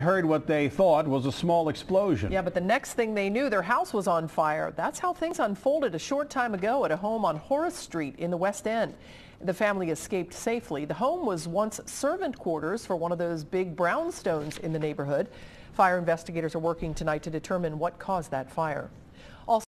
heard what they thought was a small explosion. Yeah, but the next thing they knew, their house was on fire. That's how things unfolded a short time ago at a home on Horace Street in the West End. The family escaped safely. The home was once servant quarters for one of those big brownstones in the neighborhood. Fire investigators are working tonight to determine what caused that fire.